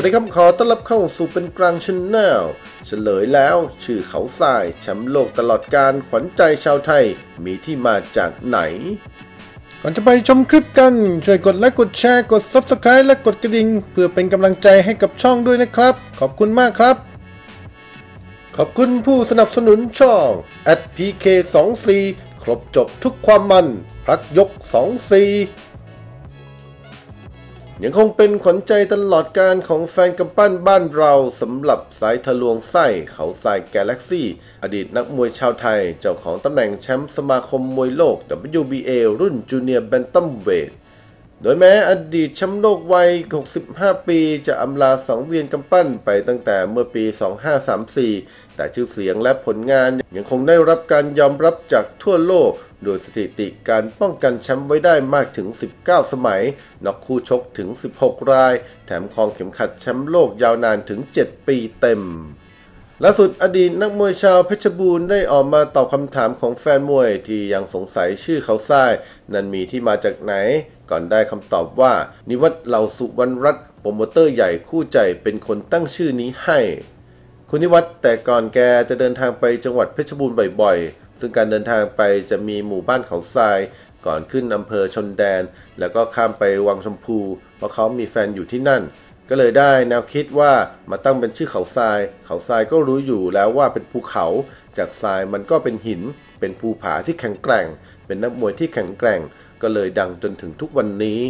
วัสดีครับขอต้อนรับเข้าสู่เป็นกลางชนแนลเฉลยแล้ว ชื่อเขาทรายแชมป์โลกตลอดการขวัญใจชาวไทยมีที่มาจากไหน ก่อนจะไปชมคลิปกัน ช่วยกดไลค์กดแชร์กด Subscribe และกดกระดิ่ง เพื่อเป็นกำลังใจให้กับช่องด้วยนะครับ ขอบคุณมากครับ ขอบคุณผู้สนับสนุนช่อง @pk24 ครบจบทุกความมันพักยก24 ยังคงเป็นขวัญใจตลอดการของแฟนกำปั้นบ้านเราสำหรับสายทะลวงไส้เขาสายกาแล็กซี่ อดีตนักมวยชาวไทย เจ้าของตำแหน่งแชมป์สมาคมมวยโลก WBA รุ่นจูเนียร์แบนตัมเวท โดยแม้อดีตแชมป์โลกวัย 65 ปี จะอำลาสังเวียนกำปั้นไปตั้งแต่เมื่อปี 2534 แต่ชื่อเสียงและผลงานยังคงได้รับการยอมรับจากทั่วโลก โดยสถิติการป้องกันแชมป์ไว้ได้มากถึง 19 สมัยน็อกคู่ชกถึง 16 ราย แถมครองเข็มขัดแชมป์โลกยาวนานถึง 7 ปีเต็มล่าสุดอดีตนักมวยชาวเพชรบูรณ์ได้ออกมาตอบคำถามของแฟนมวยที่ยังสงสัยชื่อเขาทราย นั้นมีที่มาจากไหน ก่อนได้คำตอบว่า นิวัฒน์เหล่าสุวรรณรัตน์โปรโมเตอร์ใหญ่คู่ใจเป็นคนตั้งชื่อนี้ให้ คุณนิวัฒน์แต่ก่อนแกจะเดินทางไปจังหวัดเพชรบูรณ์บ่อยๆ ซึ่งการเดินทางไปจะมีหมู่บ้านเขาทราย ก่อนขึ้นอำเภอชนแดน แล้วก็ข้ามไปวังชมพู เพราะเขามีแฟนอยู่ที่นั่น ก็เลยได้แนวคิดว่ามาตั้งเป็นชื่อเขาทราย เขาทรายก็รู้อยู่แล้วว่าเป็นภูเขา จากทรายมันก็เป็นหิน เป็นภูผาที่แข็งแกร่ง เป็นนักมวยที่แข็งแกร่ง ก็เลยดังจนถึงทุกวันนี้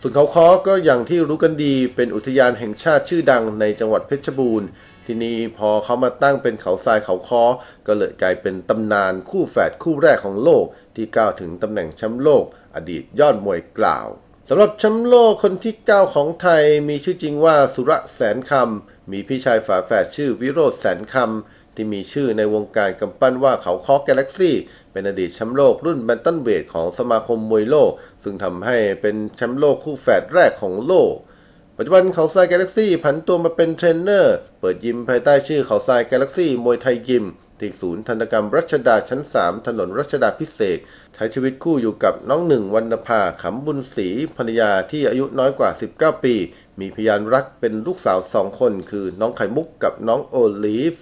ส่วนเขาค้อก็อย่างที่รู้กันดีเป็นอุทยานแห่งชาติชื่อดังในจังหวัดเพชรบูรณ์ ที่นี่พอเขามาตั้งเป็นเขาทรายเขาค้อก็เลยกลายเป็นตำนานคู่แฝดคู่แรกของโลก ที่ก้าวถึงตำแหน่งแชมป์โลก อดีตยอดมวยกล่าวสำหรับแชมป์โลกคนที่ 9 ของไทยมีชื่อจริงว่าสุระแสนคำมีพี่ชายฝาแฝดชื่อวิโรธแสนคำ ที่มีชื่อในวงการกำปั้นว่าเขาคอกาแล็กซี่เป็นอดีตแชมป์โลกรุ่นแบนตันเวทของสมาคมมวยโลก ซึ่งทำให้เป็นแชมป์โลกคู่แฝดแรกของโลก ปัจจุบันเขาทรายกาแล็กซี่ผันตัวมาเป็นเทรนเนอร์ เปิดยิมภายใต้ชื่อเขาทรายกาแล็กซี่มวยไทยยิมที่ศูนย์ทันตกรรมรัชดาชั้น 3 ถนนรัชดาภิเษกใช้ชีวิตคู่อยู่กับน้องหนึ่งวรรณภาขำบุญศรีภรรยาที่อายุน้อยกว่า 19 ปี มีพยานรักเป็นลูกสาวสองคนคือน้องไข่มุกกับน้องโอลิฟ